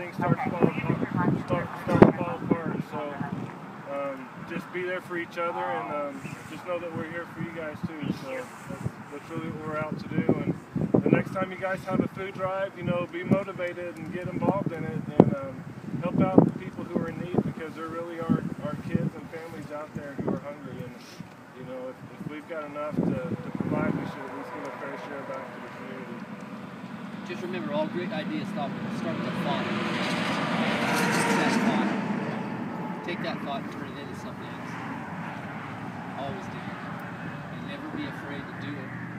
things start to fall apart. Start, start to fall apart. So um, just be there for each other, and um, just know that we're here for you guys too. So that's, that's really what we're out to do. And the next time you guys have a food drive, you know, be motivated and get involved in it, and um, help out the people who are in need because there really are, are kids and families out there who are hungry. And you know, if, if we've got enough to, to provide, we should at least give a fair share back to the community. Just remember, all great ideas start, start with a thought. That thought. Take that thought and turn it into something else. Always do. It. And never be afraid to do it